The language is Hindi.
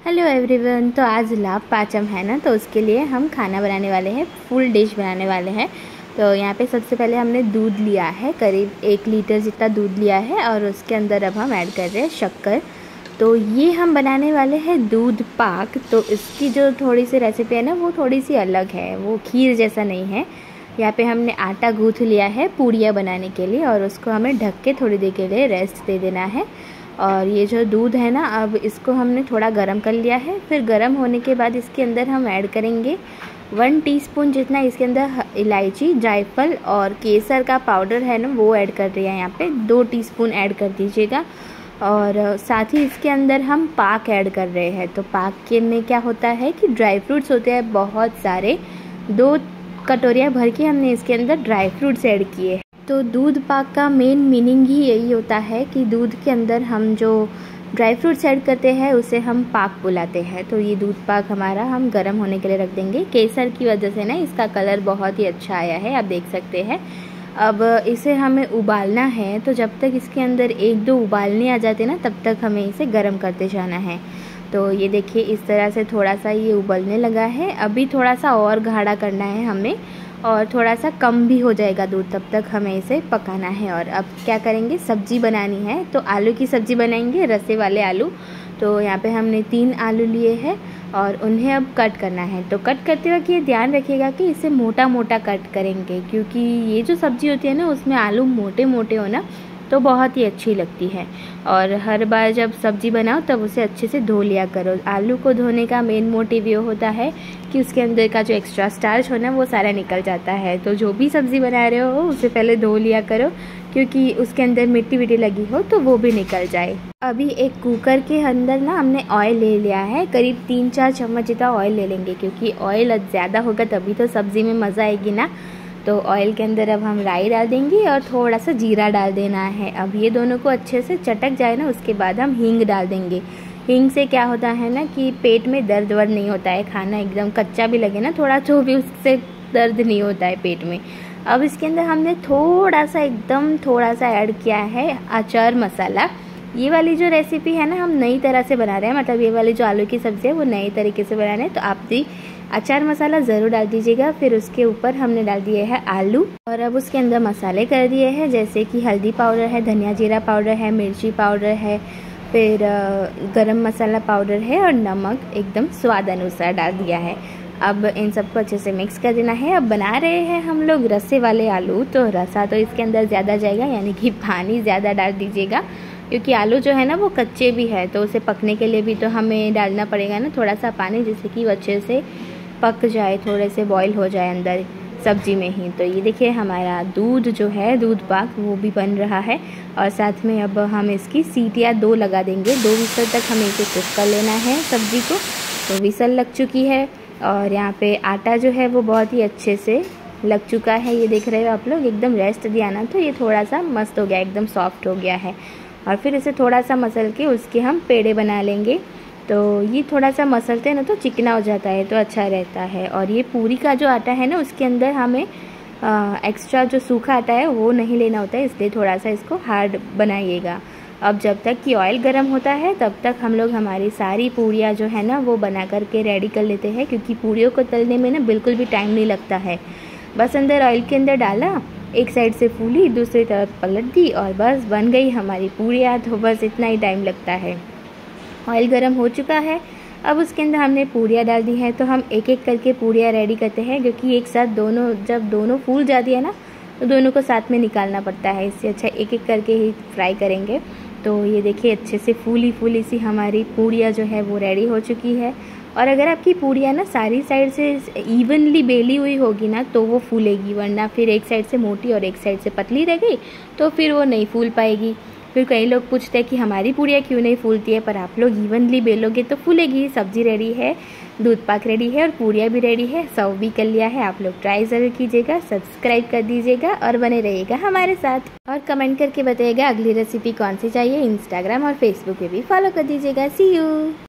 हेलो एवरीवन तो आज लाभ पाचम है ना तो उसके लिए हम खाना बनाने वाले हैं फुल डिश बनाने वाले हैं। तो यहाँ पे सबसे पहले हमने दूध लिया है, करीब एक लीटर जितना दूध लिया है, और उसके अंदर अब हम ऐड कर रहे हैं शक्कर। तो ये हम बनाने वाले हैं दूध पाक तो इसकी जो थोड़ी सी रेसिपी है ना, वो थोड़ी सी अलग है, वो खीर जैसा नहीं है। यहाँ पे हमने आटा गूँथ लिया है पूड़ियाँ बनाने के लिए, और उसको हमें ढक के थोड़ी देर के लिए रेस्ट दे देना है। और ये जो दूध है ना, अब इसको हमने थोड़ा गर्म कर लिया है। फिर गर्म होने के बाद इसके अंदर हम ऐड करेंगे वन टीस्पून जितना इसके अंदर इलायची, जायफल और केसर का पाउडर है ना, वो ऐड कर रही है यहाँ पे। दो टीस्पून ऐड कर दीजिएगा। और साथ ही इसके अंदर हम पाक ऐड कर रहे हैं। तो पाक के में क्या होता है कि ड्राई फ्रूट्स होते हैं बहुत सारे। दो कटोरियाँ भर के हमने इसके अंदर ड्राई फ्रूट्स ऐड किए तो दूध पाक का मेन मीनिंग ही यही होता है कि दूध के अंदर हम जो ड्राई फ्रूट्स ऐड करते हैं, उसे हम पाक बुलाते हैं। तो ये दूध पाक हमारा हम गर्म होने के लिए रख देंगे। केसर की वजह से ना इसका कलर बहुत ही अच्छा आया है, आप देख सकते हैं। अब इसे हमें उबालना है तो जब तक इसके अंदर एक दो उबालने आ जाते ना, तब तक हमें इसे गर्म करते जाना है। तो ये देखिए, इस तरह से थोड़ा सा ये उबलने लगा है। अभी थोड़ा सा और गाढ़ा करना है हमें। और थोड़ा सा कम भी हो जाएगा दूध तब तक हमें इसे पकाना है। और अब क्या करेंगे? सब्ज़ी बनानी है। तो आलू की सब्ज़ी बनाएँगे, रसे वाले आलू। तो यहाँ पे हमने तीन आलू लिए हैं और उन्हें अब कट करना है। तो कट करते वक्त ये ध्यान रखिएगा कि इसे मोटा मोटा कट करेंगे, क्योंकि ये जो सब्ज़ी होती है ना, उसमें आलू मोटे मोटे होना तो बहुत ही अच्छी लगती है। और हर बार जब सब्ज़ी बनाओ, तब उसे अच्छे से धो लिया करो। आलू को धोने का मेन मोटिव ये होता है कि उसके अंदर का जो एक्स्ट्रा स्टार्च होना, वो सारा निकल जाता है। तो जो भी सब्ज़ी बना रहे हो, उसे पहले धो लिया करो, क्योंकि उसके अंदर मिट्टी विट्टी लगी हो तो वो भी निकल जाए। अभी एक कुकर के अंदर ना हमने ऑयल ले लिया है। करीब तीन चार चम्मच जितना ऑयल ले लेंगे, क्योंकि ऑयल ज़्यादा होगा तभी तो सब्ज़ी में मज़ा आएगी ना। तो ऑयल के अंदर अब हम राई डाल देंगे और थोड़ा सा जीरा डाल देना है। अब ये दोनों को अच्छे से चटक जाए ना, उसके बाद हम हींग डाल देंगे। हींग से क्या होता है ना कि पेट में दर्द वर्द नहीं होता है, खाना एकदम कच्चा भी लगे ना, थोड़ा तो भी उससे दर्द नहीं होता है पेट में। अब इसके अंदर हमने थोड़ा सा एकदम थोड़ा सा ऐड किया है अचार मसाला। ये वाली जो रेसिपी है ना, हम नई तरह से बना रहे हैं मतलब ये वाली जो आलू की सब्ज़ी है, वो नए तरीके से बना रहे हैं। तो आप भी अचार मसाला ज़रूर डाल दीजिएगा, फिर उसके ऊपर हमने डाल दिए है आलू और अब उसके अंदर मसाले कर दिए हैं, जैसे कि हल्दी पाउडर है, धनिया जीरा पाउडर है, मिर्ची पाउडर है, फिर गरम मसाला पाउडर है और नमक एकदम स्वाद अनुसार डाल दिया है। अब इन सबको अच्छे से मिक्स कर देना है। अब बना रहे हैं हम लोग रसे वाले आलू तो रसा तो इसके अंदर ज़्यादा जाएगा, यानी कि पानी ज़्यादा डाल दीजिएगा, क्योंकि आलू जो है ना वो कच्चे भी है तो उसे पकने के लिए भी तो हमें डालना पड़ेगा ना थोड़ा सा पानी, जिससे कि वो अच्छे से पक जाए, थोड़े से बॉईल हो जाए अंदर सब्ज़ी में ही। तो ये देखिए हमारा दूध जो है, दूध पाक, वो भी बन रहा है। और साथ में अब हम इसकी सीटियाँ दो लगा देंगे। दो विसल तक हमें इसे कुक कर लेना है सब्ज़ी को। तो विसल लग चुकी है और यहाँ पे आटा जो है, वो बहुत ही अच्छे से लग चुका है। ये देख रहे हो आप लोग, एकदम रेस्ट दिया ना तो ये थोड़ा सा मस्त हो गया, एकदम सॉफ्ट हो गया है। और फिर इसे थोड़ा सा मसल के उसके हम पेड़े बना लेंगे। तो ये थोड़ा सा मसलते हैं ना तो चिकना हो जाता है तो अच्छा रहता है। और ये पूरी का जो आटा है ना, उसके अंदर हमें एक्स्ट्रा जो सूखा आटा है, वो नहीं लेना होता है, इसलिए थोड़ा सा इसको हार्ड बनाइएगा। अब जब तक कि ऑयल गर्म होता है, तब तक हम लोग हमारी सारी पूड़ियाँ जो है ना, वो बना करके रेडी कर लेते हैं, क्योंकि पूड़ियों को तलने में ना, बिल्कुल भी टाइम नहीं लगता है। बस अंदर ऑयल के अंदर डाला, एक साइड से फूली, दूसरी तरफ़ पलट दी, और बस बन गई हमारी पूड़ियाँ तो बस इतना ही टाइम लगता है। ऑयल गर्म हो चुका है। अब उसके अंदर हमने पूड़ियाँ डाल दी है तो हम एक एक करके पूड़ियाँ रेडी करते हैं क्योंकि एक साथ दोनों, जब दोनों फूल जाती है ना तो दोनों को साथ में निकालना पड़ता है। इससे अच्छा एक एक करके ही फ्राई करेंगे। तो ये देखिए, अच्छे से फूली फूली सी हमारी पूड़ियाँ जो है वो रेडी हो चुकी है। और अगर आपकी पूड़ियाँ ना सारी साइड से इवनली बेली हुई होगी ना तो वो फूलेगी, वरना फिर एक साइड से मोटी और एक साइड से पतली रह गई तो फिर वो नहीं फूल पाएगी। फिर कई लोग पूछते हैं कि हमारी पूड़ियाँ क्यों नहीं फूलती है? पर आप लोग इवनली बेलोगे तो फूलेगी, सब्ज़ी रेडी है, दूध पाक रेडी है और पूड़ियाँ भी रेडी है। सर्व भी कर लिया है, आप लोग ट्राई ज़रूर कीजिएगा सब्सक्राइब कर दीजिएगा और बने रहिएगा हमारे साथ। और कमेंट करके बताइएगा अगली रेसिपी कौन सी चाहिए इंस्टाग्राम और फेसबुक पे भी फॉलो कर दीजिएगा। सी यू